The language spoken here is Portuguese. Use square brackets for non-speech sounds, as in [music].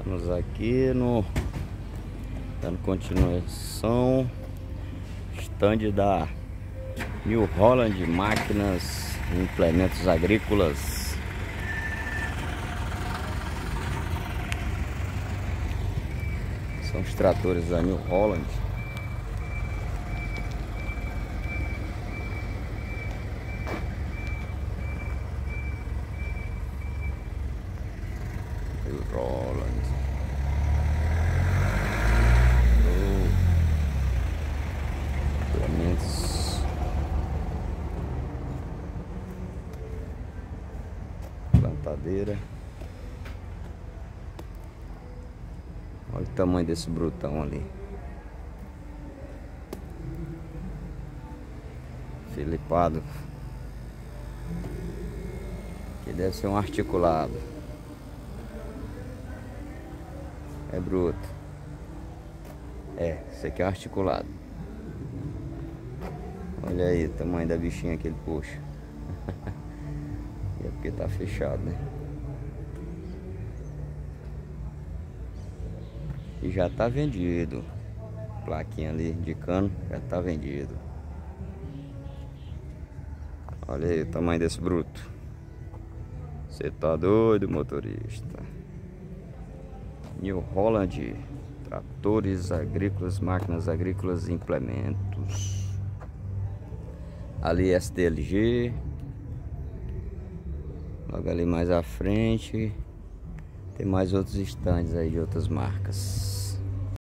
Estamos aqui no dando continuação stand da New Holland Máquinas e Implementos Agrícolas. São os tratores da New Holland. New Holland. Implementos. Plantadeira. Olha o tamanho desse brutão ali. Filipado. Que deve ser um articulado. É bruto. É, esse aqui é articulado. Olha aí o tamanho da bichinha que ele puxa. [laughs] é porque tá fechado, né? E já tá vendido. Plaquinha ali indicando, já tá vendido. Olha aí o tamanho desse bruto. Você tá doido, motorista? New Holland, tratores agrícolas, máquinas agrícolas, implementos. Ali STLG. Logo ali mais à frente tem mais outros estandes aí de outras marcas.